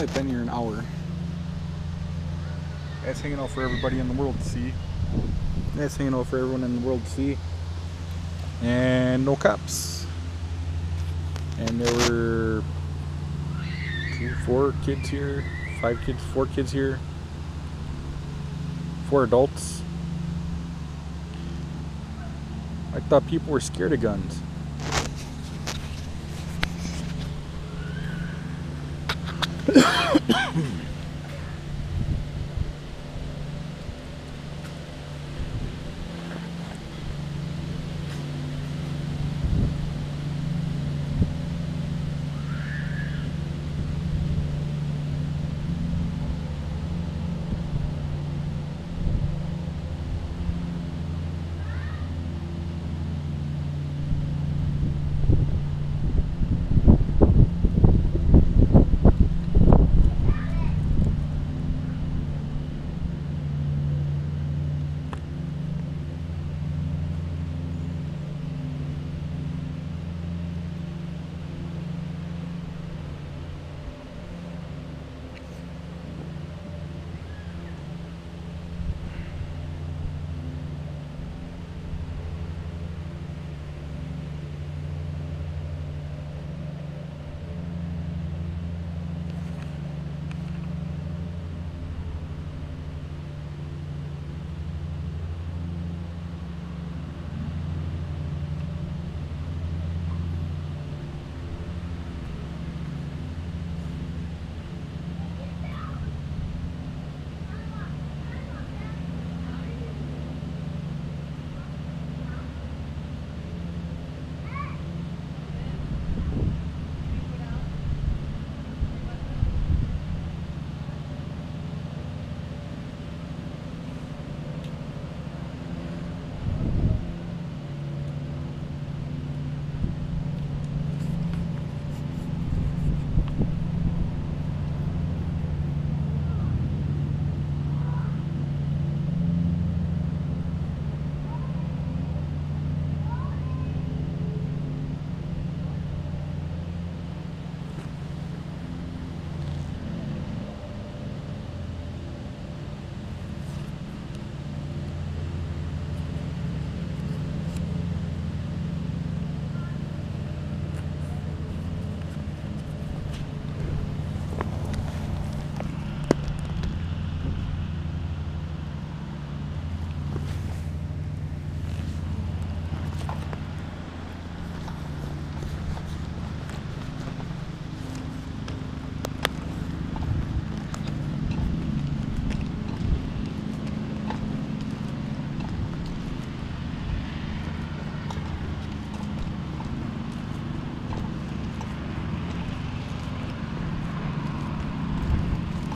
Probably been here an hour. That's hanging out for everybody in the world to see. That's hanging out for everyone in the world to see. And no cops. And there were two, four kids here, five kids, four kids here, four adults. I thought people were scared of guns. Mm-hmm.